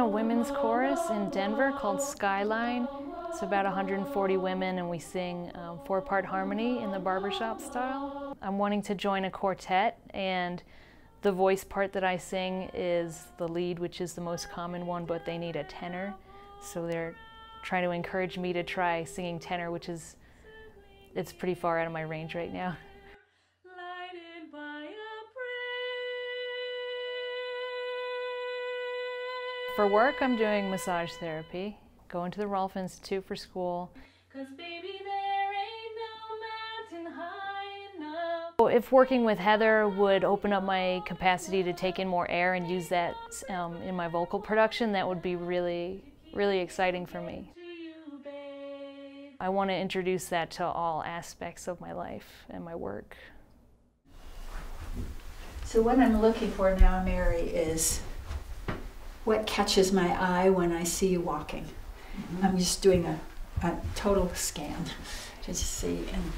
A women's chorus in Denver called Skyline. It's about 140 women, and we sing um, four part harmony in the barbershop style. I'm wanting to join a quartet, and the voice part that I sing is the lead, which is the most common one, but they need a tenor. So they're trying to encourage me to try singing tenor, which is, it's pretty far out of my range right now. For work, I'm doing massage therapy, going to the Rolf Institute for school. Baby, no If working with Heather would open up my capacity to take in more air and use that um, in my vocal production, that would be really, really exciting for me. I want to introduce that to all aspects of my life and my work. So what I'm looking for now, Mary, is what catches my eye when I see you walking. Mm-hmm. I'm just doing a, a total scan to just see and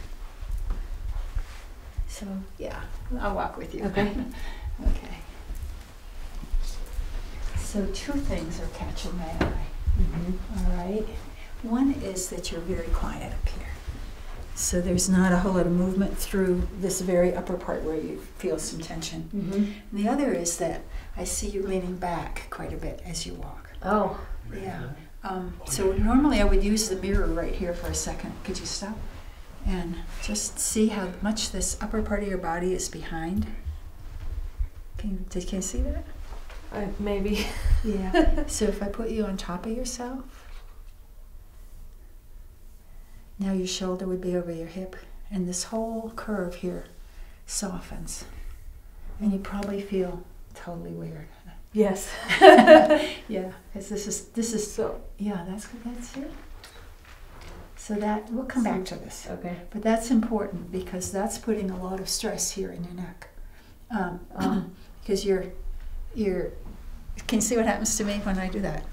so yeah, I'll walk with you. Okay. okay. So two things are catching my eye. Mm-hmm. All right. One is that you're very quiet up here. So there's not a whole lot of movement through this very upper part where you feel some tension. Mm-hmm. the other is that I see you leaning back quite a bit as you walk. Oh. Yeah. Um, so normally I would use the mirror right here for a second. Could you stop? And just see how much this upper part of your body is behind. Can you, did, can you see that? Uh, maybe. Yeah. so if I put you on top of yourself, now your shoulder would be over your hip, and this whole curve here softens. And you probably feel totally weird. Yes. yeah, because this is this is so. Yeah, that's that's it. So that we'll come back to this. Okay. But that's important because that's putting a lot of stress here in your neck, um, um, because you're you're. Can you see what happens to me when I do that?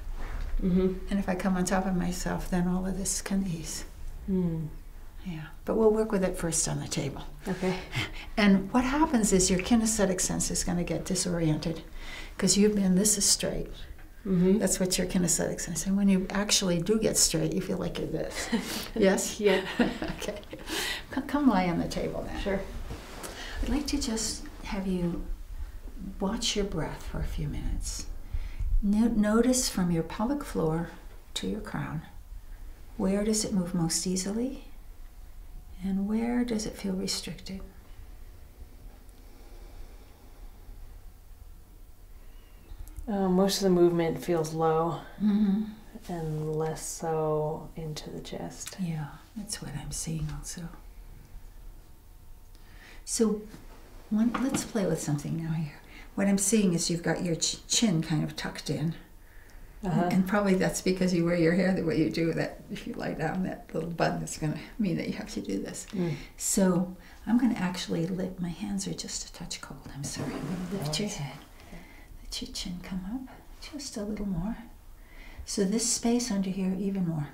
Mm-hmm. And if I come on top of myself, then all of this can ease. Mm. Yeah, but we'll work with it first on the table. Okay. And what happens is your kinesthetic sense is going to get disoriented because you've been, this is straight. Mm-hmm. That's what your kinesthetic sense. And when you actually do get straight, you feel like you're this. yes? Yeah. okay. Come lie on the table now. Sure. I'd like to just have you watch your breath for a few minutes. No- notice from your pelvic floor to your crown where does it move most easily and where does it feel restricted? Uh, most of the movement feels low Mm-hmm. and less so into the chest. Yeah, that's what I'm seeing also. So, one, let's play with something now here. What I'm seeing is you've got your ch- chin kind of tucked in. Uh-huh. And probably that's because you wear your hair the way you do. That if you lie down, that little button is going to mean that you have to do this. Mm. So I'm going to actually lift. My hands are just a touch cold. I'm sorry. I'm going to lift your head. Let your chin come up just a little more. So this space under here, even more.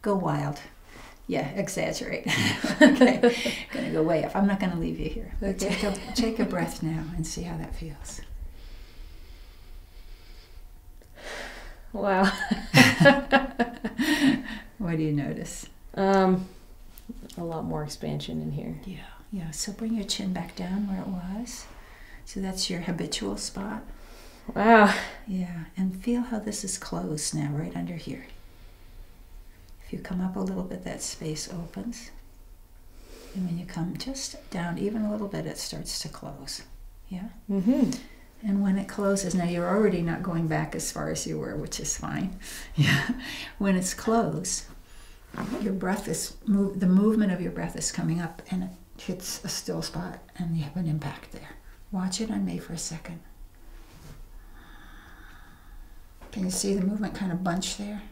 Go wild. Yeah, exaggerate. okay, going to go way up. I'm not going to leave you here. Okay. Take a, take a breath now and see how that feels. Wow. What do you notice? um, a lot more expansion in here. Yeah, yeah. So bring your chin back down where it was. So that's your habitual spot. Wow. Yeah, and feel how this is closed now, right under here. If you come up a little bit, that space opens. And when you come just down even a little bit, it starts to close. Yeah? Mm-hmm. And when it closes, now you're already not going back as far as you were, which is fine. Yeah. When it's closed, your breath is move, the movement of your breath is coming up and it hits a still spot and you have an impact there. Watch it on me for a second. Can you see the movement kind of bunch there?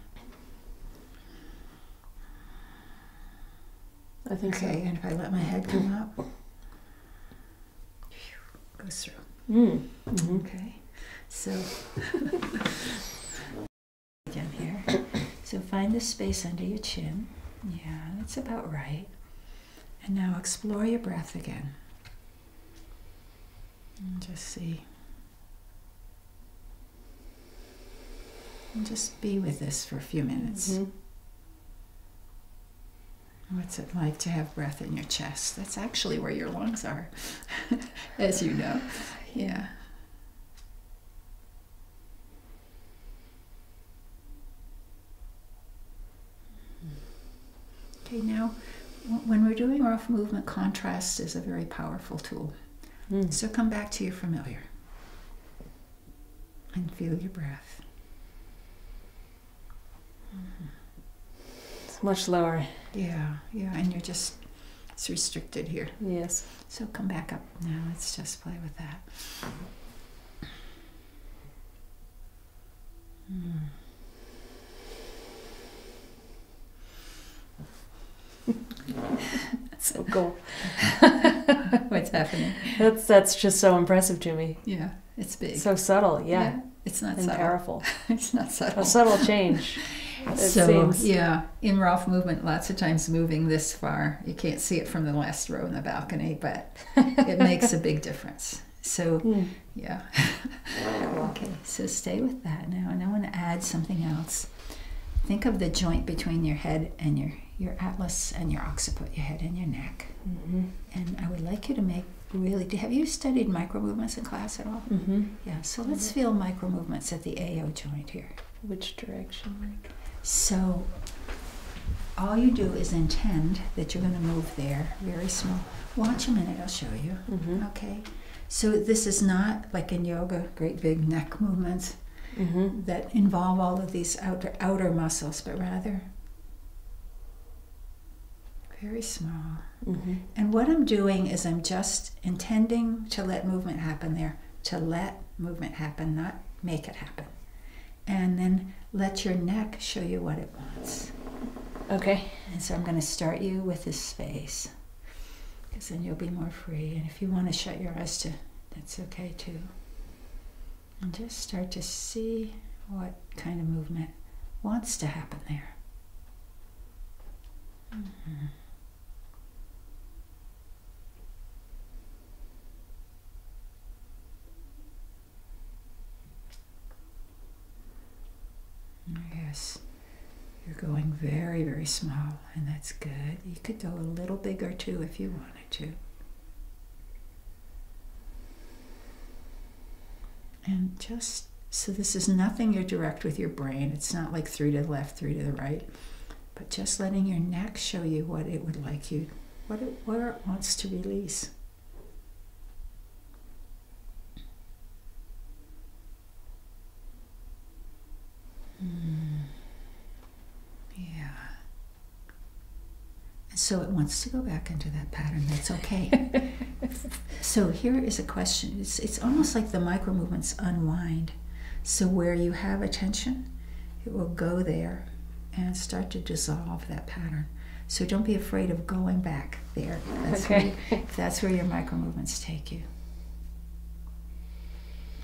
I think Okay, and if I let my head come up, goes through. Mm. hmm Okay, so again here. So find the space under your chin. Yeah, that's about right. And now explore your breath again. And just see. And just be with this for a few minutes. Mhm. What's it like to have breath in your chest? That's actually where your lungs are, as you know. Yeah. Okay, now when we're doing Rolf movement, contrast is a very powerful tool. Mm. So come back to your familiar and feel your breath. It's much lower. Yeah, yeah, and you're just, it's restricted here. Yes. So come back up now. Let's just play with that. Hmm. So cool. What's happening? That's that's just so impressive to me. Yeah, it's big. So subtle, yeah, it's not and subtle. powerful. it's not subtle. A subtle change. It so seems. yeah, in Rolf movement, lots of times moving this far, you can't see it from the last row in the balcony, but it makes a big difference. So Hmm. yeah. okay, so stay with that now, and I want to add something else. Think of the joint between your head and your your atlas and your occiput, your head and your neck. Mhm. And I would like you to make really. Have you studied micro movements in class at all? Mhm. Yeah. So let's feel micro movements at the AO joint here. Which direction? So all you do is intend that you're going to move there, very small. Watch a minute, I'll show you. Mhm. Okay. So this is not like in yoga, great big neck movements Mhm. that involve all of these outer outer muscles, but rather very small. Mhm. And what I'm doing is I'm just intending to let movement happen there, to let movement happen, not make it happen. And then let your neck show you what it wants. Okay. And so I'm going to start you with this space because then you'll be more free. And if you want to shut your eyes to, that's okay too. And just start to see what kind of movement wants to happen there. Mhm. Yes. You're going very, very small, and that's good. You could go a little bigger too if you wanted to. And just so this is nothing you're direct with your brain. It's not like three to the left, three to the right, but just letting your neck show you what it would like you, what it, where it wants to release. Hmm. Yeah. And so it wants to go back into that pattern. That's okay. so here is a question. It's it's almost like the micro movements unwind. So where you have attention, it will go there and start to dissolve that pattern. So don't be afraid of going back there. That's Okay. where, that's where your micro movements take you.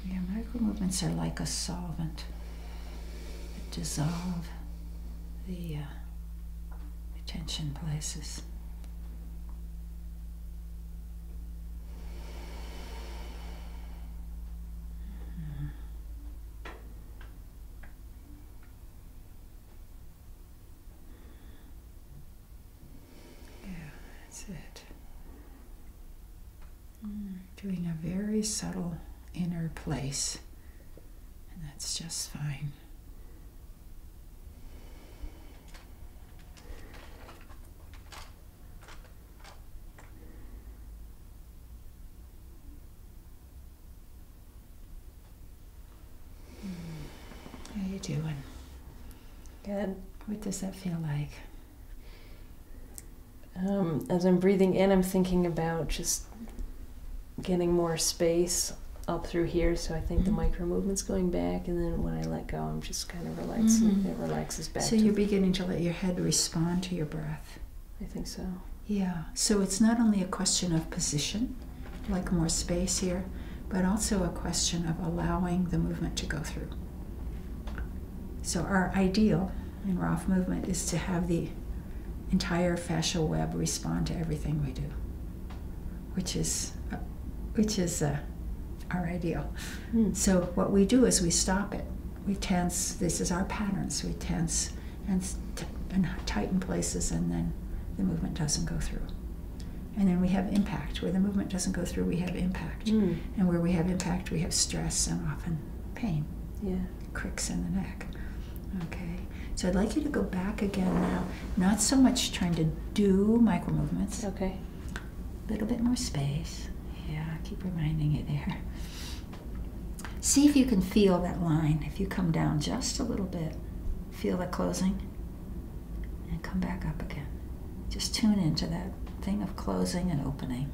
Yeah, micro movements are like a solvent dissolve the uh, attention places. Mhm. It. Mm, Doing a very subtle inner place, and that's just fine. How you doing? Good. What does that feel like? Um, as I'm breathing in, I'm thinking about just getting more space up through here. So I think the Mhm. micro movement's going back, and then when I let go, I'm just kind of relaxing. Mhm. It relaxes back. So you're beginning to let your head respond to your breath. I think so. Yeah. So it's not only a question of position, like more space here, but also a question of allowing the movement to go through. So our ideal in Rolf movement is to have the entire fascial web respond to everything we do, which is, uh, which is uh, our ideal. Hmm. So what we do is we stop it we tense. This is our patterns. We tense and, and tighten places, and then the movement doesn't go through. And then we have impact. Where the movement doesn't go through, we have impact. Mm. And where we have impact, we have stress and often pain, Yeah. cricks in the neck. Okay. So I'd like you to go back again now, not so much trying to do micro movements, Okay. a little bit more space. Yeah, keep reminding you there. See if you can feel that line. If you come down just a little bit, feel the closing, and come back up again. Just tune into that thing of closing and opening.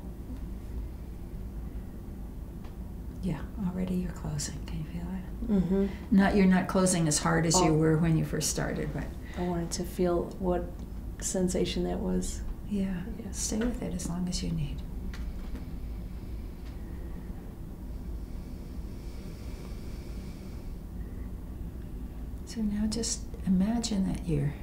Yeah, already you're closing. Can you feel it? Mm-hmm. Not you're not closing as hard as you Oh. were when you first started, but I wanted to feel what sensation that was. yeah, Yeah. stay with it as long as you need. So now just imagine that your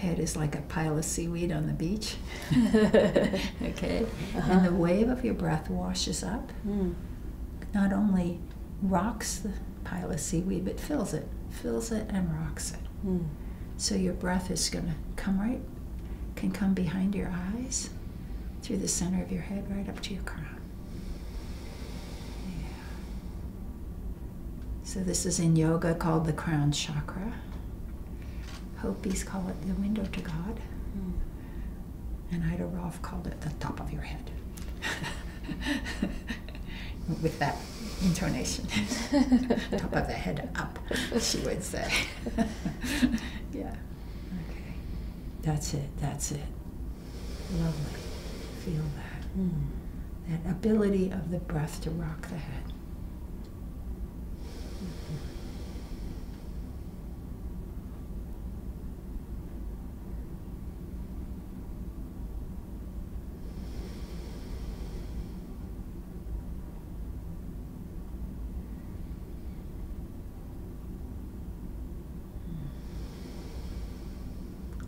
head is like a pile of seaweed on the beach. okay? Uh-huh. And the wave of your breath washes up, Mm. not only rocks the pile of seaweed, but fills it, fills it and rocks it. Mm. So your breath is going to come right, can come behind your eyes, through the center of your head, right up to your crown. Yeah. So this is in yoga called the crown chakra. Hopis call it the window to God, Mm. and Ida Rolf called it the top of your head. With that intonation. top of the head up, she would say. yeah. Okay. That's it. That's it. Lovely. Feel that. Mm. That ability of the breath to rock the head.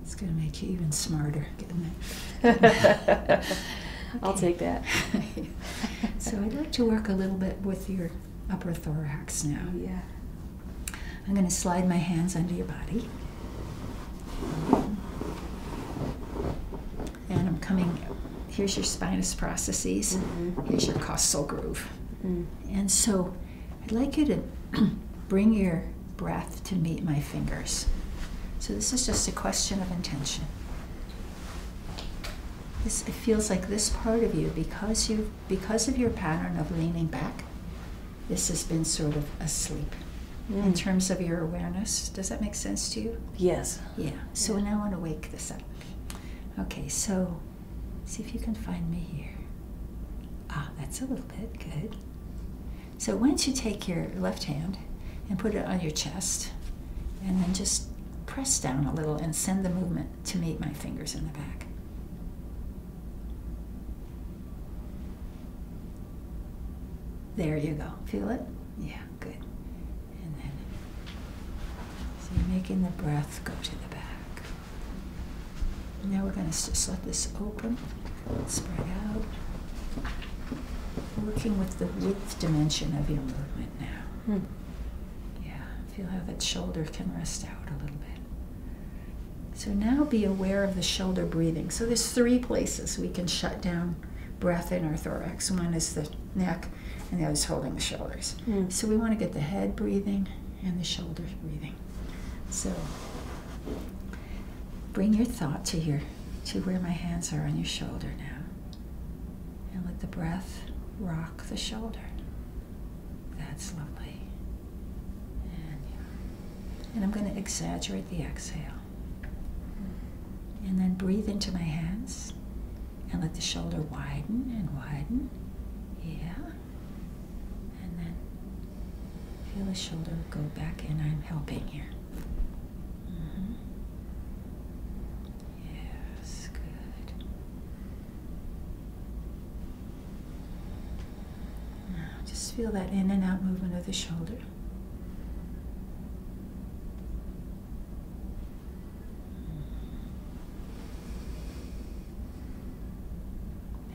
It's going to make you even smarter, it. I'll take that. so I'd like to work a little bit with your upper thorax now. Yeah. I'm going to slide my hands under your body. And I'm coming, here's your spinous processes, Mhm. here's your costal groove. Mm. And so I'd like you to bring your breath to meet my fingers. So this is just a question of intention. This, it feels like this part of you, because you because of your pattern of leaning back, this has been sort of asleep in Mm. terms of your awareness. Does that make sense to you? Yes. Yeah. So now I want to wake this up. Okay, so see if you can find me here. Ah, that's a little bit good. So why don't you take your left hand and put it on your chest and then just press down a little and send the movement to meet my fingers in the back. There you go. Feel it? Yeah, good. And then, so you're making the breath go to the back. Now we're going to just let this open, spread out. Working with the width dimension of your movement now. Mm. Yeah, feel how that shoulder can rest out a little bit. So now be aware of the shoulder breathing. So there's three places we can shut down breath in our thorax. One is the neck, and the other is holding the shoulders. Mm. So we want to get the head breathing and the shoulders breathing. So bring your thought to your to where my hands are on your shoulder now. And let the breath rock the shoulder. That's lovely. And, and I'm going to exaggerate the exhale. And then breathe into my hands and let the shoulder widen and widen. Yeah. And then feel the shoulder go back and I'm helping here. Mhm. Yes, good. Now just feel that in and out movement of the shoulder.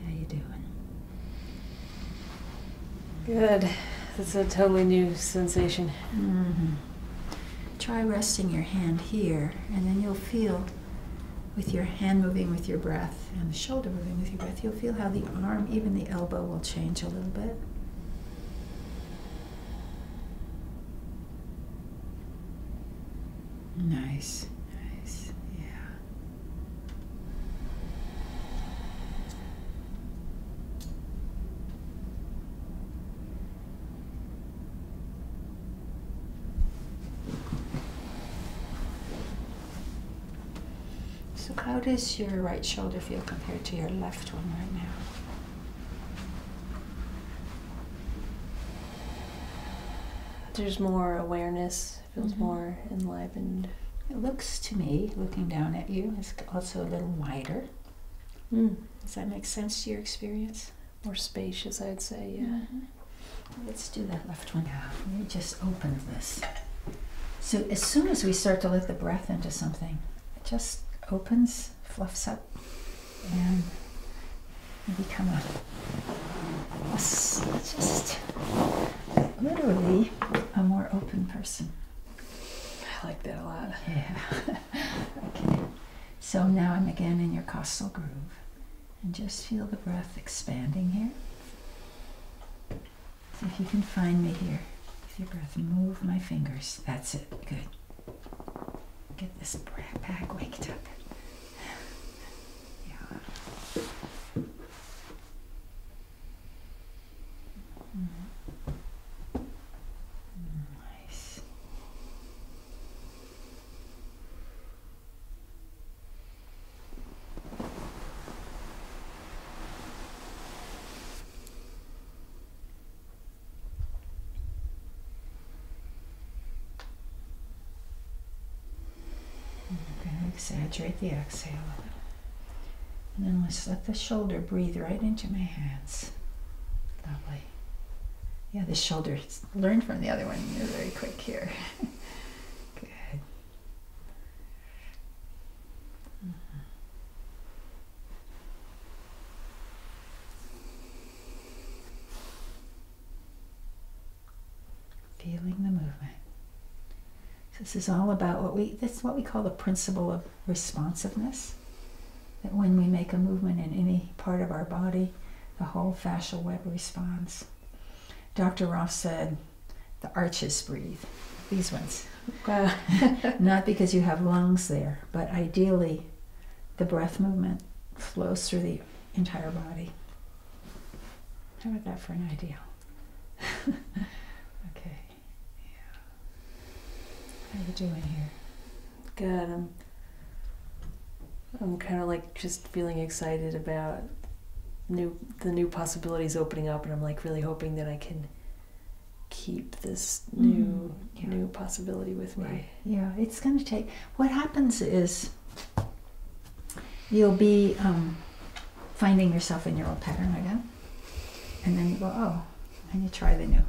How you doing? Good. That's a totally new sensation. hmm Try resting your hand here, and then you'll feel with your hand moving with your breath and the shoulder moving with your breath, you'll feel how the arm, even the elbow, will change a little bit. Nice, yeah. So, how does your right shoulder feel compared to your left one right now? There's more awareness. Feels Mhm. more enlivened. It looks to me, looking down at you, is also a little wider. Mm. Does that make sense to your experience? More spacious, I'd say. Yeah. Mhm. Let's do that left one now. Let me just open this. So as soon as we start to let the breath into something, it just opens, fluffs up, and you become a, a just literally a more open person. I like that a lot. Yeah. okay. So now I'm again in your costal groove. And just feel the breath expanding here. See if you can find me here. With your breath, move my fingers. That's it. Good. Get this back waked up. Nice. We're going to exaggerate the exhale a little. And then let's let the shoulder breathe right into my hands. Lovely. Yeah, the shoulder learned from the other one. You're very quick here. Good. Feeling the movement. This is all about what we that's what we call the principle of responsiveness. That when we make a movement in any part of our body, the whole fascial web responds. Dr. Rolf said the arches breathe. These ones. Wow. Not because you have lungs there, but ideally the breath movement flows through the entire body. How about that for an ideal? okay. Yeah. How are you doing here? Good. I'm. I'm kind of like just feeling excited about new the new possibilities opening up, and I'm like really hoping that I can keep this new Mhm. Yeah. new possibility with me. Right. Yeah, it's going to take. What happens is you'll be um, finding yourself in your old pattern again, and then you go, oh, and you try the new,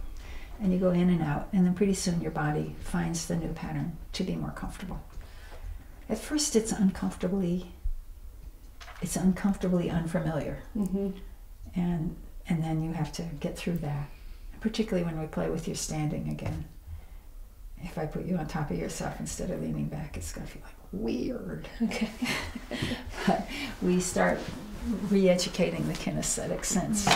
and you go in and out, and then pretty soon your body finds the new pattern to be more comfortable. At first, it's uncomfortably. It's uncomfortably unfamiliar, Mm-hmm. and and then you have to get through that. Particularly when we play with you standing again. If I put you on top of yourself instead of leaning back, it's going to feel like weird. Okay. but we start re-educating the kinesthetic sense,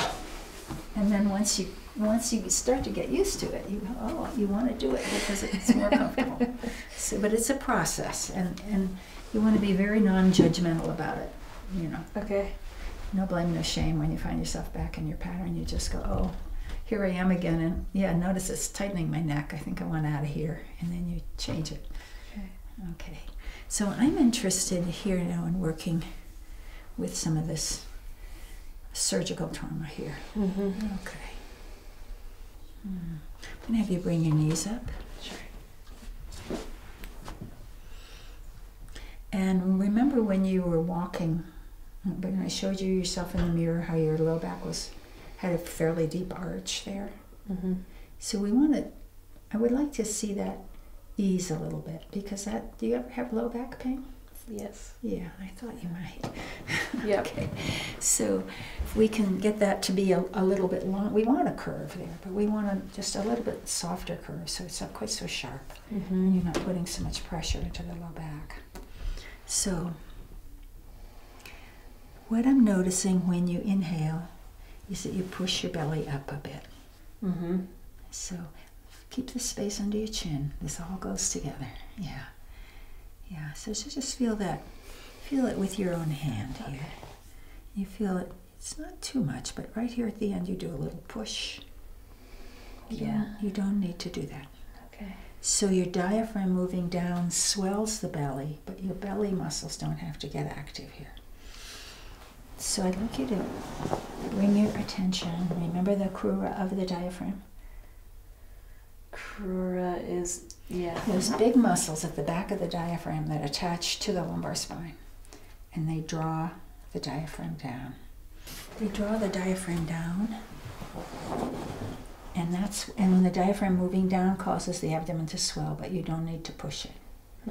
and then once you once you start to get used to it, you go, oh, you want to do it because it's more comfortable. so, but it's a process, and and you want to be very non-judgmental about it. You know, Okay. no blame, no shame. When you find yourself back in your pattern, you just go, oh, here I am again, and yeah, notice it's tightening my neck. I think I want out of here, and then you change it. Okay. Okay, so I'm interested here now in working with some of this surgical trauma here. Mm-hmm. Okay. Hmm. I'm gonna have you bring your knees up. Sure. And remember when you were walking, when I showed you yourself in the mirror, how your low back was had a fairly deep arch there. Mm-hmm. So we want to. I would like to see that ease a little bit because that. Do you ever have low back pain? Yes. Yeah, I thought you might. Yep. okay. So if we can get that to be a, a little bit long, we want a curve there, but we want a, just a little bit softer curve so it's not quite so sharp. Mm-hmm. You're not putting so much pressure into the low back. So what I'm noticing when you inhale is that you push your belly up a bit. Mm-hmm. So keep the space under your chin. This all goes together. Yeah. Yeah. So just feel that. Feel it with your own hand here. You feel it. It's not too much, but right here at the end, you do a little push. You Yeah. Don't, you don't need to do that. Okay. So your diaphragm moving down swells the belly, but your belly muscles don't have to get active here. So I'd like you to bring your attention. Remember the crura of the diaphragm? Crura is yeah. Those big muscles at the back of the diaphragm that attach to the lumbar spine, and they draw the diaphragm down. They draw the diaphragm down, and that's and when the diaphragm moving down causes the abdomen to swell, but you don't need to push it.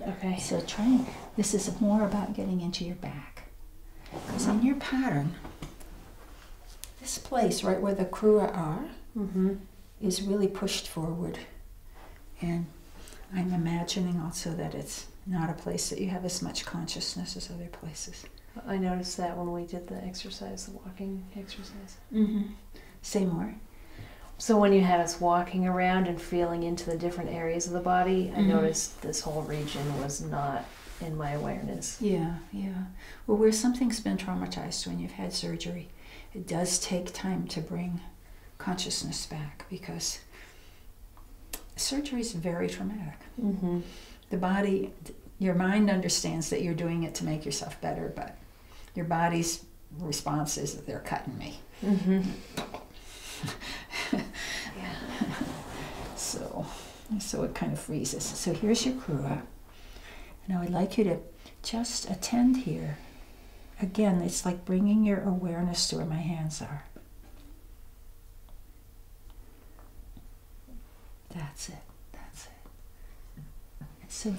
Okay. So try. This is more about getting into your back, because in your pattern, this place right where the crura are Mm-hmm. is really pushed forward. And I'm imagining also that it's not a place that you have as much consciousness as other places. I noticed that when we did the exercise, the walking exercise. Mm-hmm. Say more. So when you had us walking around and feeling into the different areas of the body, I Mhm. noticed this whole region was not in my awareness. Yeah, yeah. Well, where something's been traumatized when you've had surgery, it does take time to bring consciousness back because surgery is very traumatic. Mm-hmm. The body, your mind understands that you're doing it to make yourself better, but your body's response is that they're cutting me. Mm-hmm. So, so it kind of freezes. So here's your crura. Now I'd like you to just attend here. Again, it's like bringing your awareness to where my hands are. That's it. That's it. So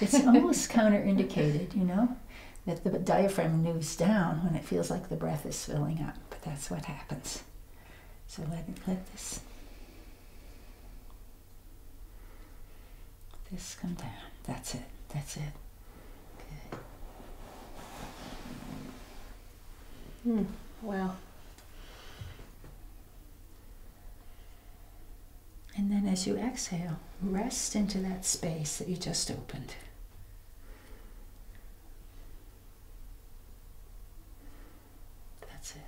it's almost counterindicated, you know, that the diaphragm moves down when it feels like the breath is filling up. But that's what happens. So let it let this this come down. That's it. That's it. Good. Hmm. Wow. And then as you exhale, rest into that space that you just opened. That's it.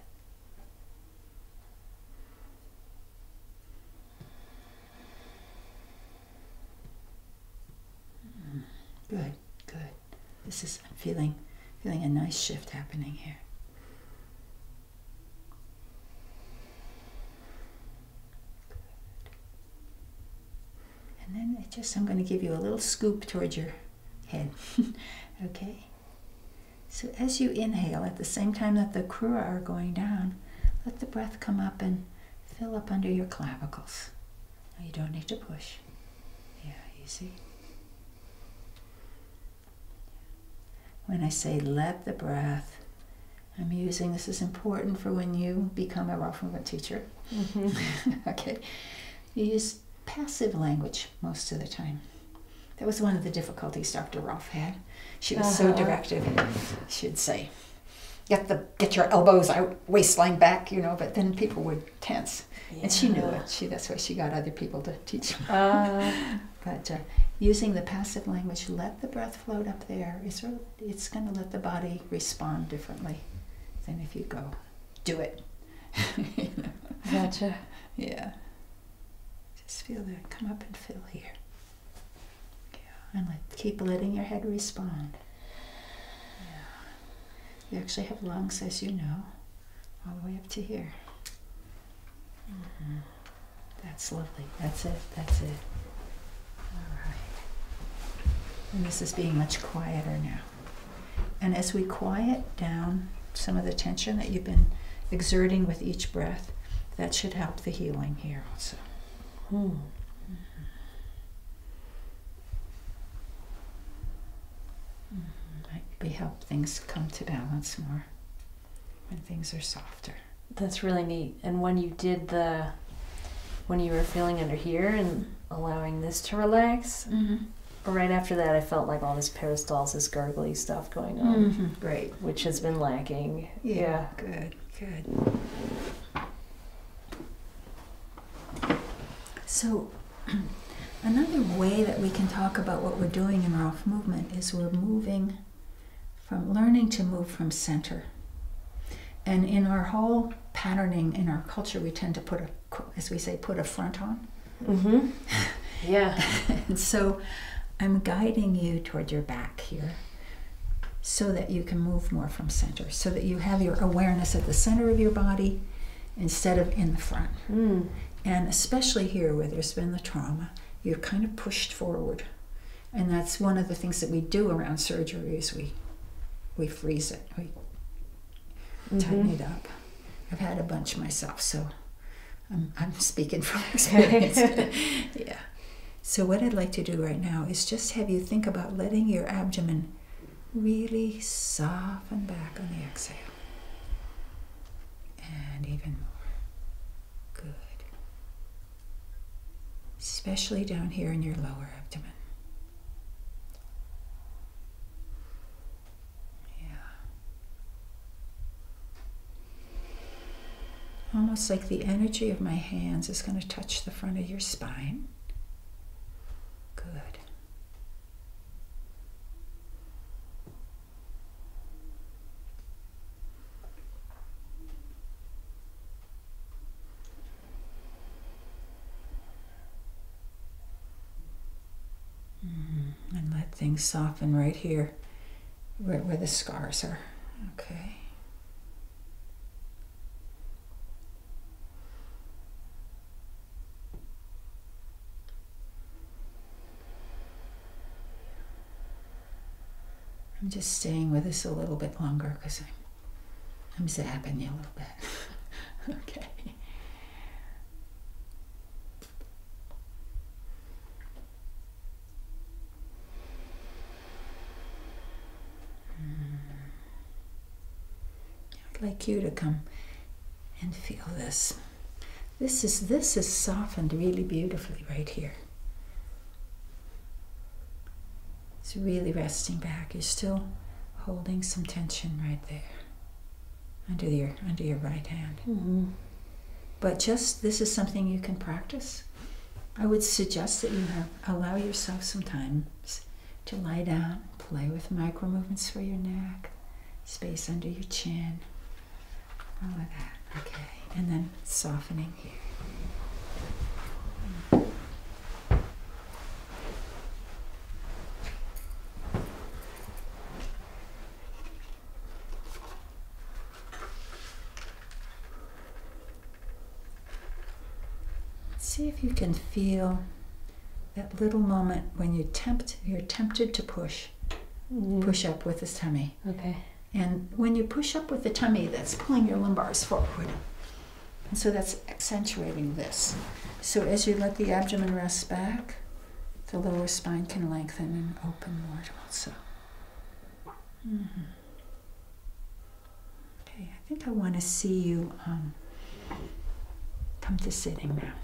Mm, Good, good. This is I'm feeling feeling a nice shift happening here. And then just, I'm going to give you a little scoop towards your head. okay? So as you inhale, at the same time that the crura are going down, let the breath come up and fill up under your clavicles. Now you don't need to push. Yeah, easy. When I say let the breath, I'm using this is important for when you become a movement teacher. Mm-hmm. okay. You use passive language most of the time. That was one of the difficulties Dr. Rolf had. She was so Uh-huh. directive. She'd say, "Get the get your elbows out, waistline back," you know. But then people would tense, and she knew it. She that's why she got other people to teach. Uh, But uh, using the passive language, let the breath float up there. It's real, it's going to let the body respond differently than if you go, do it. you know? gotcha. Yeah. Just feel that. Come up and fill here. Yeah. And let, keep letting your head respond. You actually have lungs, as you know, all the way up to here. Mhm. That's lovely. That's it. That's it. All right. And this is being much quieter now. And as we quiet down some of the tension that you've been exerting with each breath, that should help the healing here also. Hmm. Help things come to balance more when things are softer. That's really neat. And when you did the, when you were feeling under here and allowing this to relax, Mm-hmm. right after that, I felt like all this peristalsis, gurgly stuff going on, Mm-hmm. Great. which has been lacking. Yeah. Good. Good. So, another way that we can talk about what we're doing in Rolf movement is we're moving from learning to move from center. And in our whole patterning in our culture, we tend to put a, as we say, put a front on. Mm-hmm. Yeah. and so I'm guiding you toward your back here so that you can move more from center, so that you have your awareness at the center of your body instead of in the front. Mm. And especially here where there's been the trauma, you're kind of pushed forward. And that's one of the things that we do around surgery is we we freeze it. We mm-hmm. tighten it up. I've had a bunch myself, so I'm, I'm speaking from experience. yeah. So, what I'd like to do right now is just have you think about letting your abdomen really soften back on the exhale. And even more. Good. Especially down here in your lower abdomen. Almost like the energy of my hands is going to touch the front of your spine. Good. Mm-hmm. And let things soften right here where, where the scars are. Okay. I'm just staying with this a little bit longer because I'm, I'm zapping you a little bit. okay. Hmm. I'd like you to come and feel this. This is this is softened really beautifully right here. It's really resting back. You're still holding some tension right there under your under your right hand. Mm-hmm. But just this is something you can practice. I would suggest that you have, allow yourself some time to lie down, play with micro movements for your neck, space under your chin, all of that. Okay, and then softening here. See if you can feel that little moment when you tempt you're tempted to push. Mm-hmm. Push up with the tummy. Okay. And when you push up with the tummy, that's pulling your lumbars forward. And so that's accentuating this. So as you let the abdomen rest back, the lower spine can lengthen and open more also. Mm-hmm. Okay, I think I want to see you um, come to sitting now.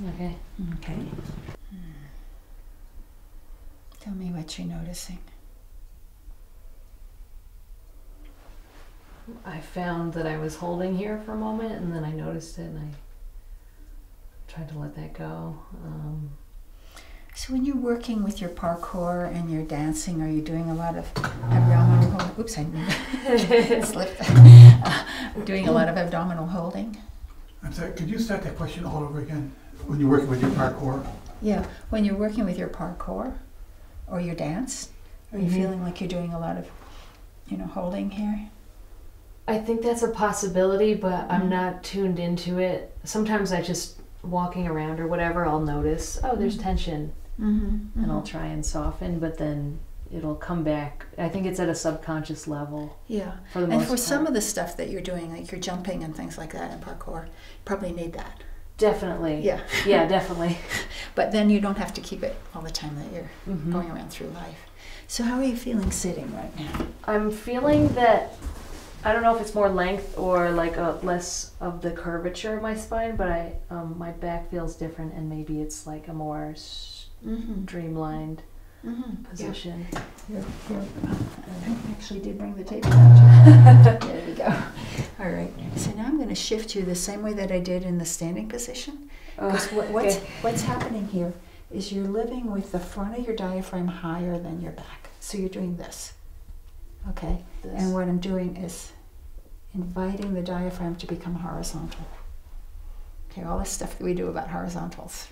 Okay. Okay. Hmm. Tell me what you're noticing. I found that I was holding here for a moment, and then I noticed it, and I tried to let that go. Um, So when you're working with your parkour and you're dancing, are you doing a lot of abdominal holding? Oops, I slipped. doing a lot of abdominal holding. I'm sorry, could you start that question all over again? When you're working with your parkour? Yeah, when you're working with your parkour or your dance, are you Mhm. feeling like you're doing a lot of, you know, holding here? I think that's a possibility, but Mhm. I'm not tuned into it. Sometimes I just walking around or whatever, I'll notice, oh, there's Mhm. tension, Mm-hmm. and I'll try and soften, but then it'll come back. I think it's at a subconscious level Yeah. for the And most for part. some of the stuff that you're doing, like you're jumping and things like that in parkour, you probably need that. Definitely. Yeah. Yeah, definitely. But then you don't have to keep it all the time that you're Mhm. going around through life. So how are you feeling sitting right now? I'm feeling that I don't know if it's more length or like a less of the curvature of my spine, but I um, my back feels different, and maybe it's like a more Mm-hmm. streamlined Mm-hmm. position. You're, you're, I actually did bring the tape out. there we go. All right. So now I'm going to shift you the same way that I did in the standing position. Because what, what's, okay. what's happening here is you're living with the front of your diaphragm higher than your back. So you're doing this. Okay? This. And what I'm doing is inviting the diaphragm to become horizontal. Okay, all this stuff that we do about horizontals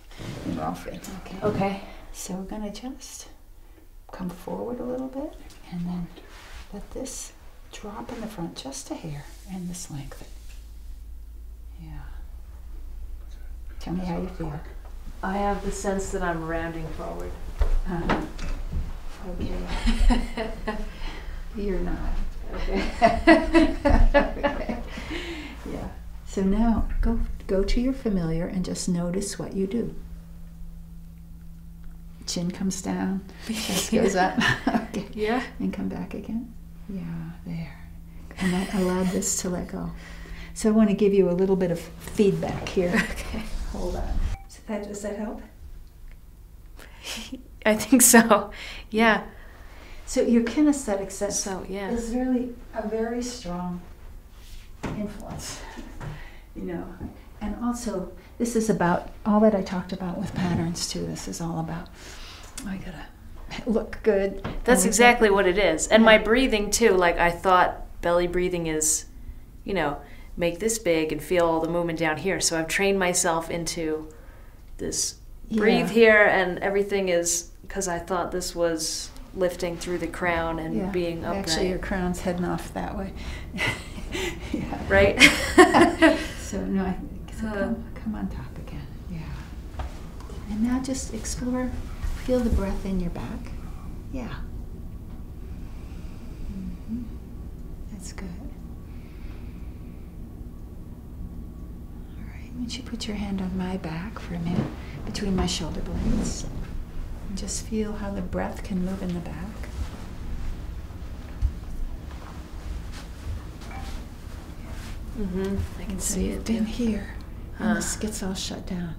in Rolfing. Okay. Okay. So we're going to just come forward a little bit and then let this drop in the front just a hair and this lengthen. Yeah. Tell me how you feel. I have the sense that I'm rounding forward. Uh-huh. Okay. You're not. Okay. Okay. Yeah. So now go go to your familiar and just notice what you do. Chin comes down, chest goes up. okay. Yeah. And come back again. Yeah, there. And I allowed this to let go. So I want to give you a little bit of feedback here. Okay. Hold on. Does that, does that help? I think so. Yeah. So your kinesthetic sense So yeah. is really a very strong influence, you know. And also, this is about all that I talked about with patterns too. This is all about I gotta look good. That's exactly what it is. And Yeah. my breathing too, like I thought belly breathing is, you know, make this big and feel all the movement down here. So I've trained myself into this breathe Yeah. here and everything is because I thought this was lifting through the crown and Yeah. being upright. Actually, your crown's heading off that way. yeah. right? So no, I so Uh. Come, on top again. Yeah. And now just explore, feel the breath in your back. Yeah. hmm That's good. All right. Would you put your hand on my back for a minute, between my shoulder blades, and just feel how the breath can move in the back. mm-hmm. I can see it. in here, and this gets all shut down.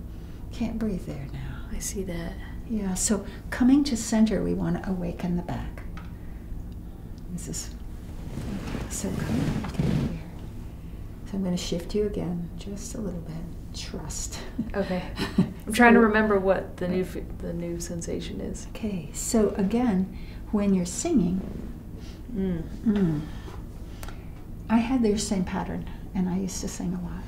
Can't breathe there now. I see that. Yeah, so coming to center, we want to awaken the back. This is so right here. So I'm going to shift you again just a little bit. Trust. Okay. I'm trying to remember what the new the new sensation is. Okay, so again, when you're singing, Mm. mm, I had the same pattern, and I used to sing a lot.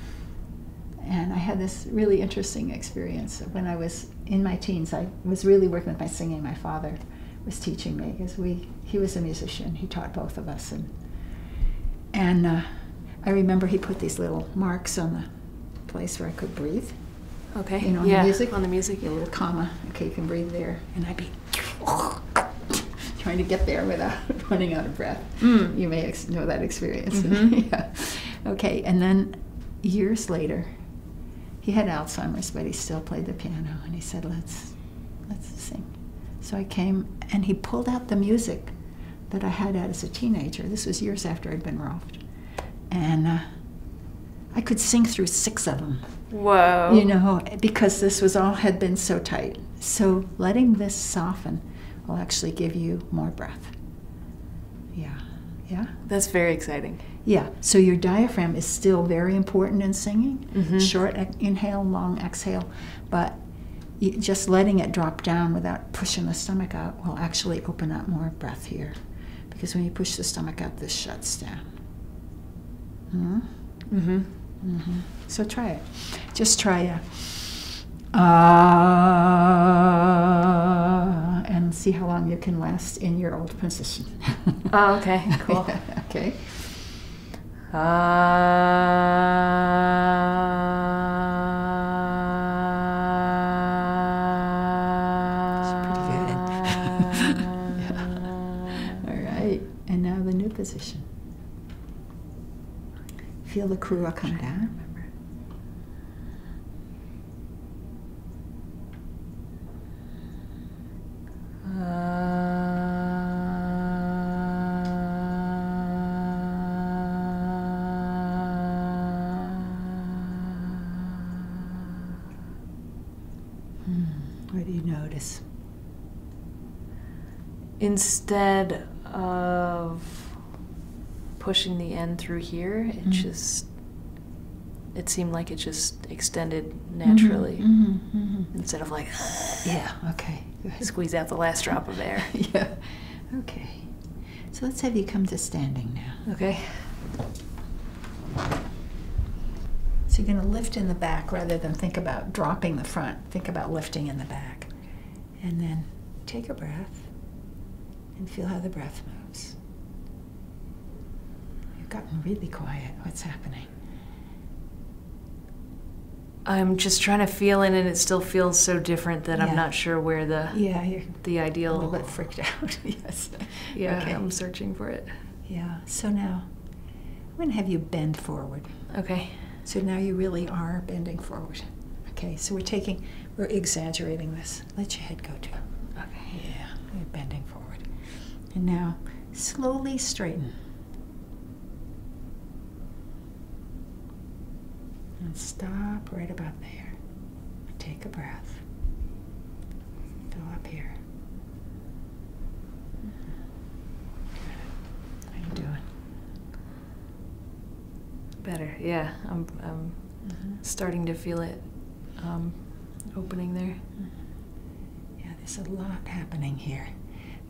And I had this really interesting experience when I was in my teens. I was really working with my singing. My father was teaching me because we he was a musician. He taught both of us, and and uh, I remember he put these little marks on the place where I could breathe. Okay. You know, on the yeah. music? On the music. A little comma. Okay, you can breathe there, and I'd be trying to get there without running out of breath. Mm. You may ex- know that experience. Mhm. yeah. Okay, and then years later, he had Alzheimer's, but he still played the piano, and he said, "Let's, let's sing." So I came, and he pulled out the music that I had as a teenager. This was years after I'd been Rolfed, and uh, I could sing through six of them Whoa. you know, because this was all had been so tight. So letting this soften will actually give you more breath. Yeah, yeah, That's very exciting. Yeah. So your diaphragm is still very important in singing. Mhm. Short ex- inhale, long exhale, but just letting it drop down without pushing the stomach out will actually open up more breath here, because when you push the stomach out, this shuts down. Hmm? Mm-hmm. hmm So try it. Just try a ah and see how long you can last in your old position. Oh, okay, cool. okay. All right. And now the new position. Feel the crura come down. Instead of pushing the end through here, it Mhm. just it seemed like it just extended naturally Mhm, mhm. instead of like Yeah, okay. Squeeze out the last drop of air. yeah. Okay. So let's have you come to standing now. Okay. So you're going to lift in the back rather than think about dropping the front. Think about lifting in the back. And then take a breath and feel how the breath moves. You've gotten really quiet. What's happening? I'm just trying to feel in and it still feels so different that Yeah. I'm not sure where the Yeah, you're the a little bit freaked out. yes. Yeah, Okay. I'm searching for it. Yeah. So now I'm going to have you bend forward. Okay. So now you really are bending forward. Okay, so we're taking, we're exaggerating this. Let your head go too. Okay. Yeah, you're bending forward. And now slowly straighten. And stop right about there. Take a breath. Go up here. Good. How you doing? Better. Yeah. I'm I'm starting to feel it um, opening there. Yeah, there's a lot happening here.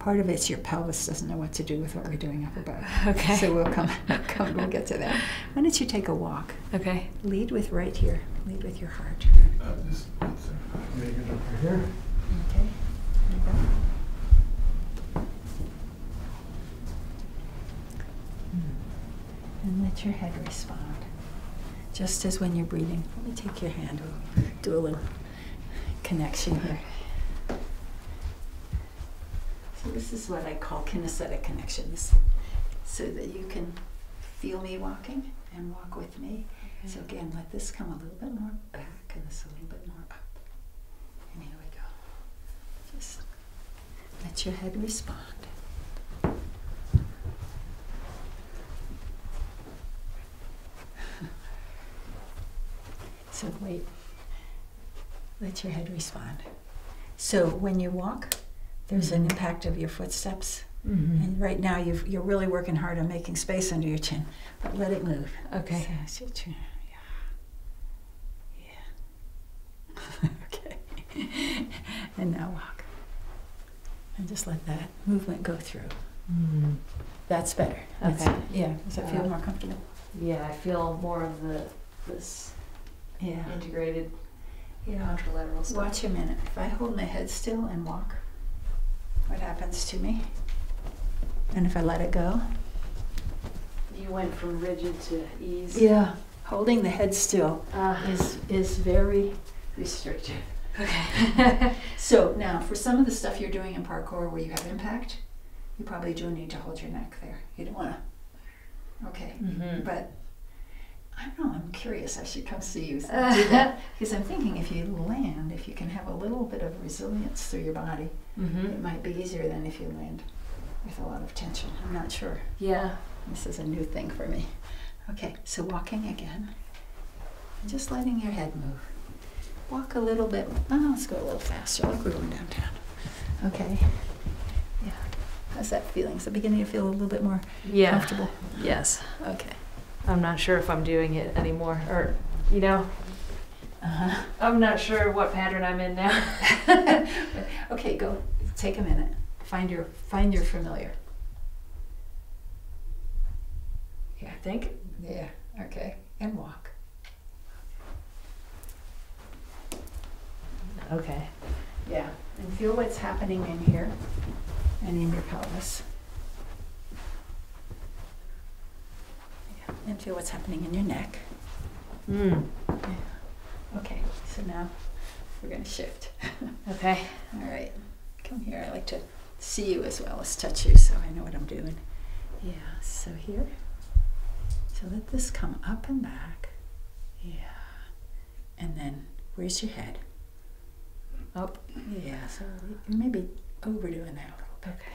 Part of it's your pelvis doesn't know what to do with what we're doing up above. Okay. So we'll come, come we'll get to that. Why don't you take a walk? Okay. Lead with right here. Lead with your heart. Uh, this, that's, uh, maybe get over here. Okay. There you go. Hmm. And let your head respond. Just as when you're breathing. Let me take your hand. We'll do a little connection here. So this is what I call kinesthetic connections. So that you can feel me walking and walk with me. So again, let this come a little bit more back and this a little bit more up. And here we go. Just let your head respond. So wait. Let your head respond. So when you walk, there's an impact of your footsteps. Mm-hmm. And right now you've, you're really working hard on making space under your chin, but let it move. Okay. So it's your chin. Yeah. Yeah. okay. and now walk. And just let that movement go through. Mm-hmm. That's better. That's- Okay. yeah. Does that feel Uh, more comfortable? Yeah, I feel more of the this Yeah. integrated Yeah. contralateral stuff. Watch a minute. If I hold my head still and walk, what happens to me? And if I let it go? You went from rigid to ease. Yeah. Holding the head still Uh, is is very restrictive. okay. So now, for some of the stuff you're doing in parkour where you have impact, you probably do need to hold your neck there. You don't want to. Okay. mm-hmm. But I don't know. I'm curious. I should come see you do that because I'm thinking if you land, if you can have a little bit of resilience through your body, mm-hmm. it might be easier than if you land with a lot of tension. I'm not sure. Yeah. This is a new thing for me. Okay, so walking again. Just letting your head move. Walk a little bit. Oh, let's go a little faster, like we're going downtown. Okay. Yeah. How's that feeling? Is it beginning to feel a little bit more Yeah. comfortable? Yes. Okay. I'm not sure if I'm doing it anymore, or you know, Uh-huh. I'm not sure what pattern I'm in now. okay, go. Take a minute. Find your find your familiar. Yeah, I think. Yeah. Okay. And walk. Okay. Yeah. And feel what's happening in here and in your pelvis. Yeah. And feel what's happening in your neck. Mm. Okay, so now we're going to shift. Okay. All right, come here. I like to see you as well as touch you so I know what I'm doing. Yeah, so here. So let this come up and back. Yeah. And then where's your head? Up. Yeah, so maybe overdoing that a little bit. Okay.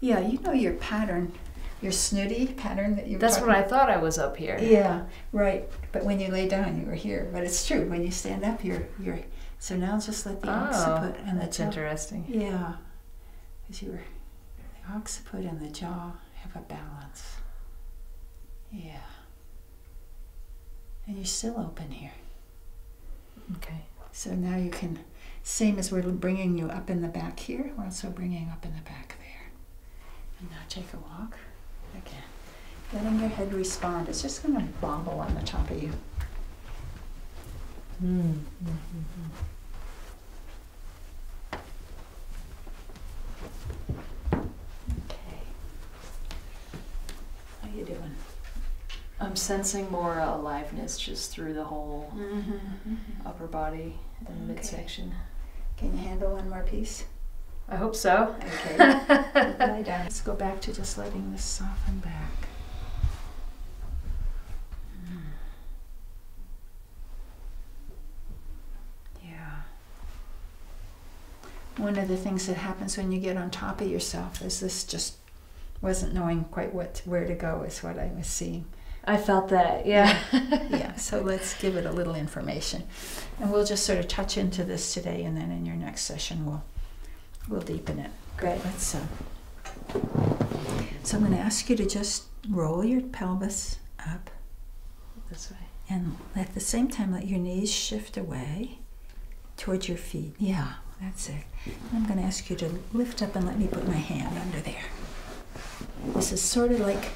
Yeah, you know your pattern, your snooty pattern that you. That's what I thought I was up here. Yeah, right. But when you lay down, you were here. But it's true. When you stand up, you're you're. So now just let the Oh, occiput and the That's tail. interesting. Yeah, because you were occiput and the jaw have a balance. Yeah. And you're still open here. Okay. So now you can, same as we're bringing you up in the back here, we're also bringing up in the back there. And now take a walk again. Letting your head respond. It's just going to bobble on the top of you. Mm. Okay. How you doing? I'm sensing more aliveness just through the whole Mm-hmm. upper body and Okay. midsection. Can you handle one more piece? I hope so. Okay. Lie down. Let's go back to just letting this soften back. Mm. Yeah. One of the things that happens when you get on top of yourself is this just wasn't knowing quite what where to go is what I was seeing. I felt that, yeah. yeah, so let's give it a little information. And we'll just sort of touch into this today and then in your next session we'll we'll deepen it. Great. Let's uh, so I'm going to ask you to just roll your pelvis up This way. and at the same time let your knees shift away towards your feet. Yeah, that's it. I'm going to ask you to lift up and let me put my hand under there. This is sort of like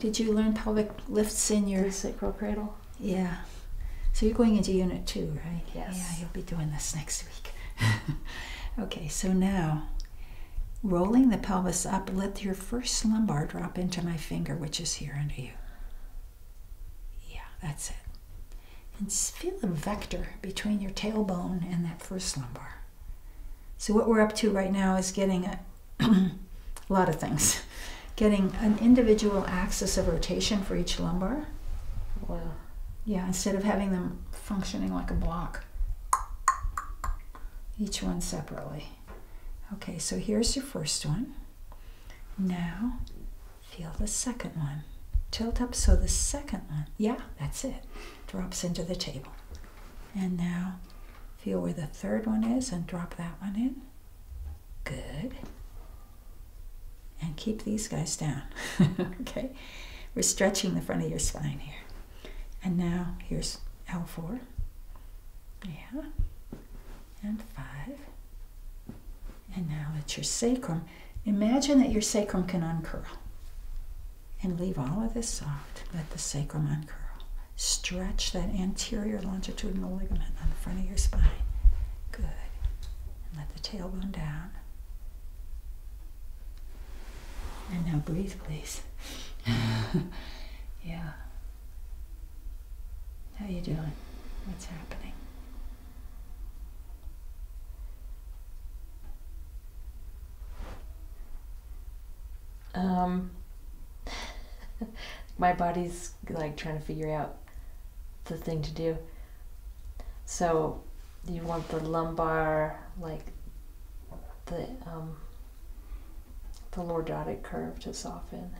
did you learn pelvic lifts in your sacral cradle. yeah. So you're going into unit two, right? Yes. Yeah, you'll be doing this next week. okay, so now rolling the pelvis up, let your first lumbar drop into my finger, which is here under you. Yeah, that's it. And feel the vector between your tailbone and that first lumbar. So what we're up to right now is getting a, a lot of things. Getting an individual axis of rotation for each lumbar. Wow. Yeah, instead of having them functioning like a block. Each one separately. Okay, so here's your first one. Now, feel the second one. Tilt up so the second one, yeah, that's it, drops into the table. And now, feel where the third one is and drop that one in. Good. And keep these guys down. okay? We're stretching the front of your spine here. And now here's L4. Yeah. And 5. And now it's your sacrum. Imagine that your sacrum can uncurl. And leave all of this soft. Let the sacrum uncurl. Stretch that anterior longitudinal ligament on the front of your spine. Good. And let the tailbone down. And now breathe, please. yeah. How you doing? What's happening? Um, my body's like trying to figure out the thing to do. So you want the lumbar, like the um, the lordotic curve to soften.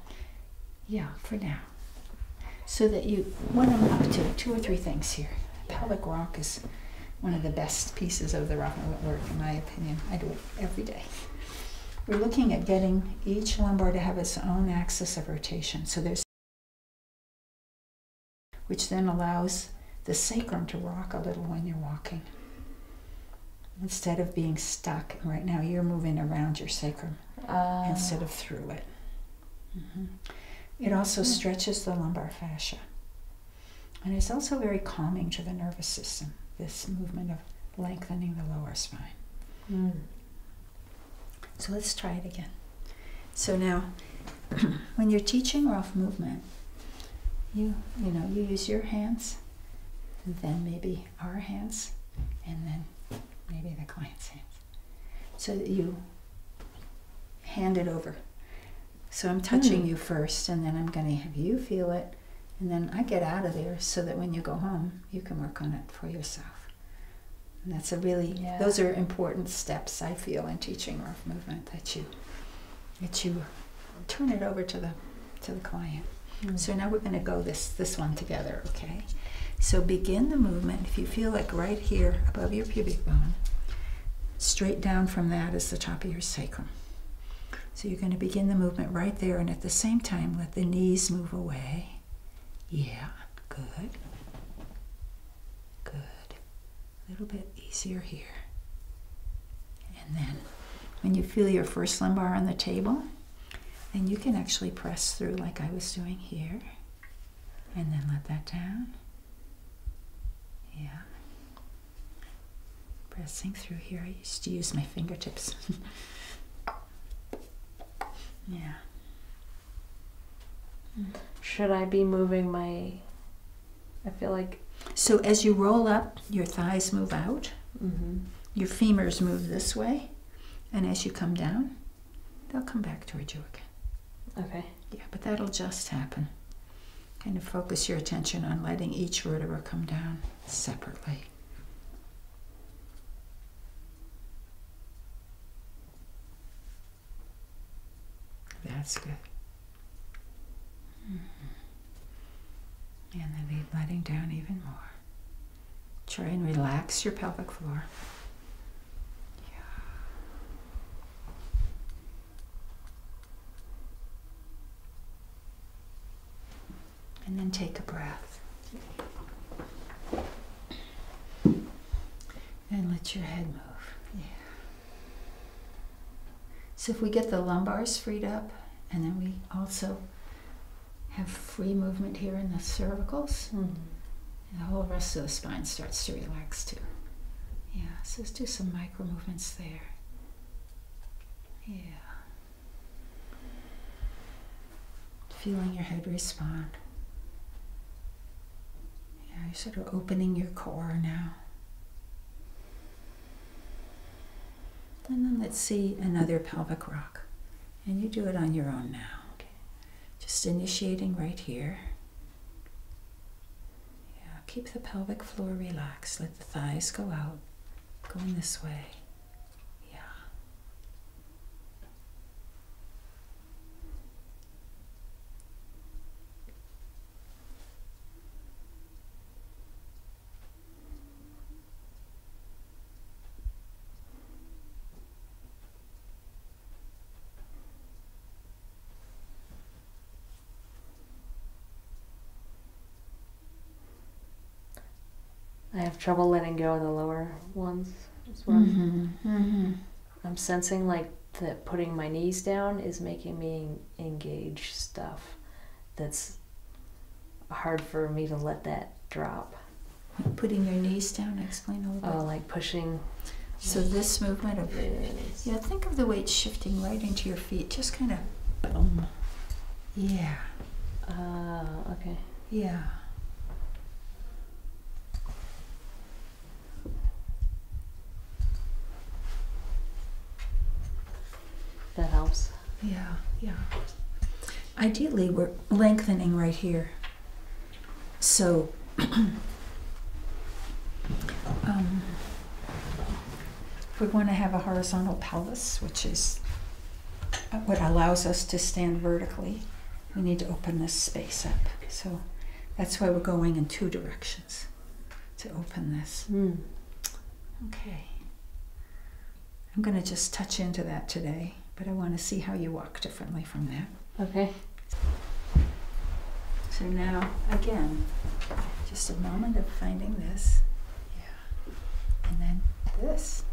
Yeah, for now. So that you, what I'm up to, two or three things here. Pelvic rock is one of the best pieces of the rock work, in my opinion. I do it every day. We're looking at getting each lumbar to have its own axis of rotation. So there's, which then allows the sacrum to rock a little when you're walking. Instead of being stuck, right now you're moving around your sacrum Uh, instead of through it. Mhm. It also stretches the lumbar fascia. And it's also very calming to the nervous system, this movement of lengthening the lower spine. mm. So let's try it again. So now, when you're teaching Rolf movement, you you know you use your hands, and then maybe our hands, and then maybe the client's hands, so that you hand it over. So I'm touching Hmm. you first, and then I'm going to have you feel it, and then I get out of there so that when you go home, you can work on it for yourself. And that's a really Yeah. those are important steps I feel in teaching Rolf movement that you that you turn it over to the to the client. Mm. So now we're going to go this this one together, okay? So begin the movement. If you feel like right here above your pubic bone, straight down from that is the top of your sacrum. So you're going to begin the movement right there, and at the same time, let the knees move away. Yeah. Good. A little bit easier here. And then when you feel your first lumbar on the table, then you can actually press through like I was doing here. And then let that down. Yeah. Pressing through here. I used to use my fingertips. yeah. Should I be moving my? I feel like. So as you roll up, your thighs move out, Mm-hmm. your femurs move this way, and as you come down, they'll come back towards you again. Okay. Yeah, but that'll just happen. Kind of focus your attention on letting each vertebra come down separately. That's good. And then be letting down even more. Try and relax your pelvic floor. And then take a breath. And let your head move. Yeah. So if we get the lumbars freed up, and then we also have free movement here in the cervicals, Mm-hmm. and the whole rest of the spine starts to relax too. Yeah, so let's do some micro movements there. Yeah. Feeling your head respond. Yeah, you're sort of opening your core now. And then let's see another pelvic rock. And you do it on your own now. Just initiating right here. Yeah, keep the pelvic floor relaxed. Let the thighs go out. Going this way. Have trouble letting go of the lower ones. What I'm, Mm-hmm. Mm-hmm. I'm sensing like that putting my knees down is making me engage stuff that's hard for me to let that drop. Putting your knees down, explain a little bit. Oh, like pushing. So this movement of is- yeah, think of the weight shifting right into your feet, just kind of boom. Yeah, Ah, okay. yeah. That helps. Yeah, yeah. Ideally, we're lengthening right here. So, um, if we want to have a horizontal pelvis, which is uh, what allows us to stand vertically, we need to open this space up. So that's why we're going in two directions to open this. Mm. Okay. I'm going to just touch into that today, but I want to see how you walk differently from that. Okay. So now, again, just a moment of finding this. Yeah. And then this.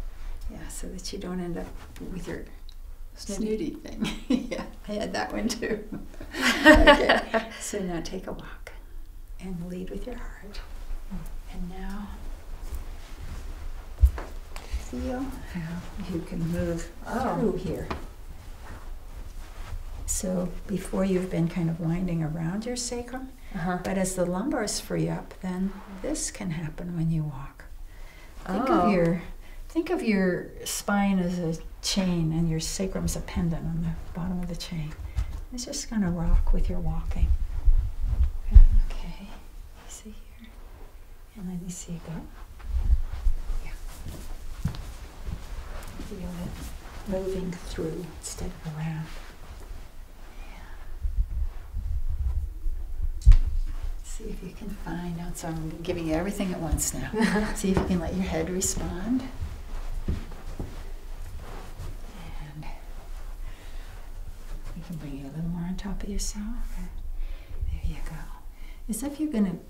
Yeah, so that you don't end up with your snooty thing. yeah, I had that one too. okay. So now take a walk and lead with your heart. And now feel how you can move Oh. through here. So before you've been kind of winding around your sacrum, Uh huh. but as the lumbars free up, then this can happen when you walk. Think Oh. of your think of your spine as a chain and your sacrum's a pendant on the bottom of the chain. It's just gonna rock with your walking. Okay. Easy here. And let me see you go. Yeah. Feel it moving through instead of around. See if you can find out. So I'm giving you everything at once now. See if you can let your head respond. And can bring you a little more on top of yourself. There you go. As if you're going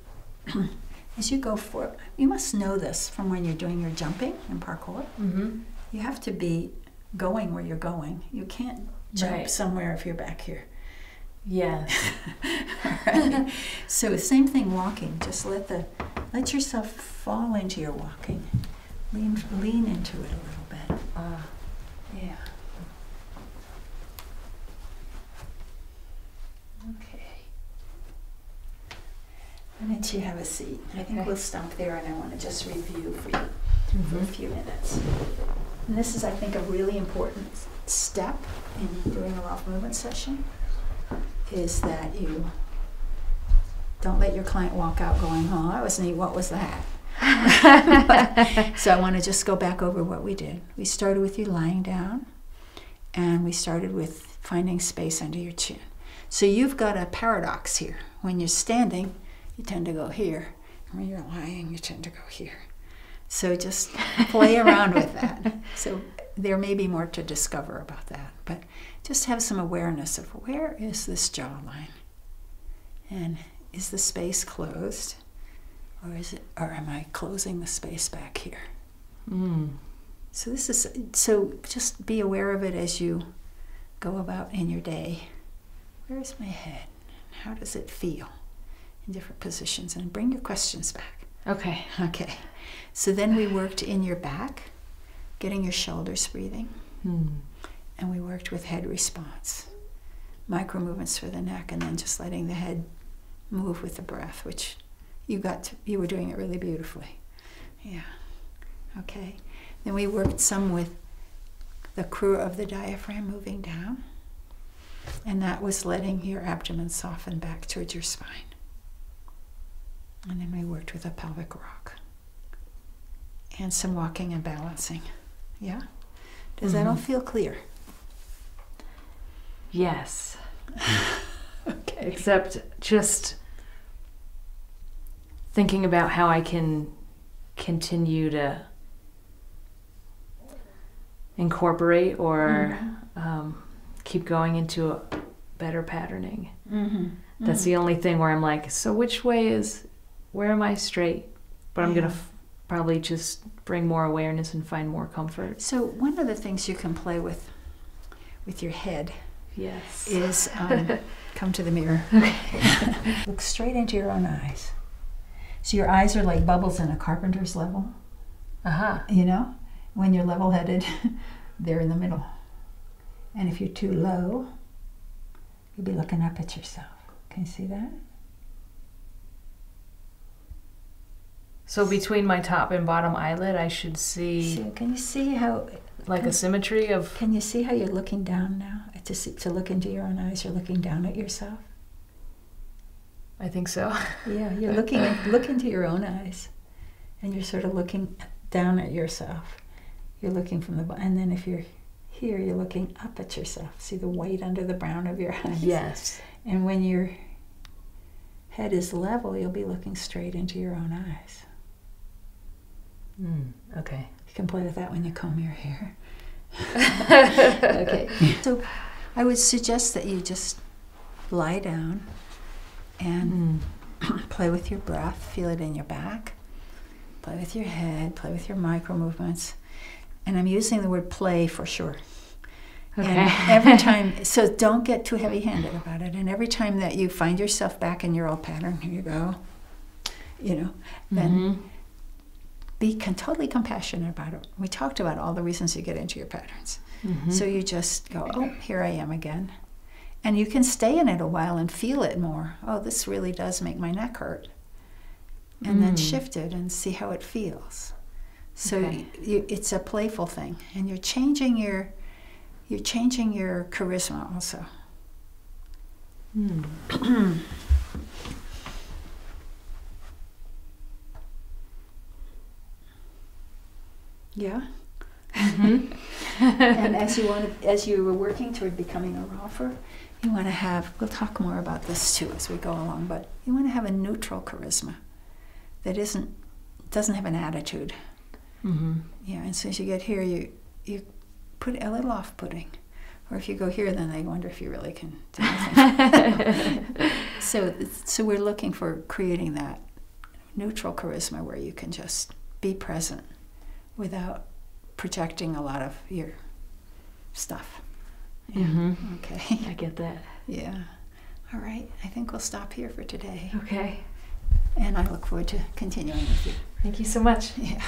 to, as you go forward, you must know this from when you're doing your jumping in parkour. Mm-hmm. You have to be going where you're going. You can't jump Right. somewhere if you're back here. Yes. Right. so same thing walking. Just let the let yourself fall into your walking. Lean lean into it a little bit. Uh, Yeah. Okay. Why don't you have a seat? I think Okay. we'll stop there and I want to just review for you for a mhm. few minutes. And this is, I think, a really important step in doing a Rolf movement session is that you don't let your client walk out going, oh, that was neat, what was that? so I want to just go back over what we did. We started with you lying down, and we started with finding space under your chin. So you've got a paradox here. When you're standing, you tend to go here. When you're lying, you tend to go here. So just play around with that. So there may be more to discover about that, but just have some awareness of where is this jawline? And is the space closed? Or is it or am I closing the space back here? Mm. So this is so just be aware of it as you go about in your day. Where's my head? How does it feel in different positions? And bring your questions back. Okay. Okay. So then we worked in your back, getting your shoulders breathing, Hmm. And we worked with head response. Micro movements for the neck and then just letting the head move with the breath, which you got to, you were doing it really beautifully. Yeah. Okay. Then we worked some with the crura of the diaphragm moving down. And that was letting your abdomen soften back towards your spine. And then we worked with a pelvic rock. And some walking and balancing. Yeah? Does that all Mhm. feel clear? Yes. Okay. Except just thinking about how I can continue to incorporate or um, keep going into a better patterning. Mm-hmm. That's the only thing where I'm like, so which way is, where am I straight? But I'm Yeah. gonna f- probably just bring more awareness and find more comfort. So one of the things you can play with with your head Yes. is um, come to the mirror. Look straight into your own eyes. So your eyes are like bubbles in a carpenter's level. Uh-huh. You know, when you're level-headed, they're in the middle. And if you're too low, you'll be looking up at yourself. Can you see that? So between my top and bottom eyelid, I should see So can you see how? like a symmetry of. Can you see how you're looking down now? To see, to look into your own eyes, you're looking down at yourself. I think so. Yeah, you're looking look into your own eyes, and you're sort of looking down at yourself. You're looking from the and then if you're here, you're looking up at yourself. See the white under the brown of your eyes. Yes. And when your head is level, you'll be looking straight into your own eyes. Mm, okay. You can play with that when you comb your hair. okay. So I would suggest that you just lie down and Mm. play with your breath, feel it in your back, play with your head, play with your micro movements. And I'm using the word play for sure. Okay. And every time, so don't get too heavy handed about it. And every time that you find yourself back in your old pattern, here you go, you know, then Mhm. be con- totally compassionate about it. We talked about all the reasons you get into your patterns. Mhm. So you just go, oh, here I am again. And you can stay in it a while and feel it more. Oh, this really does make my neck hurt. And then Mm. shift it and see how it feels. So Okay. you, it's a playful thing, and you're changing your you're changing your charisma also. Mm. Yeah. Mhm. and as you want to, as you were working toward becoming a rolfer, you want to have. We'll talk more about this too as we go along. But you want to have a neutral charisma that isn't doesn't have an attitude. Mhm. Yeah. And so as you get here, you you put a little off-putting. Or if you go here, then they wonder if you really can do anything. so, so we're looking for creating that neutral charisma where you can just be present without projecting a lot of your stuff. Yeah. hmm Okay. I get that. Yeah. All right. I think we'll stop here for today. Okay. And I look forward to continuing with you. Thank you so much. Yeah.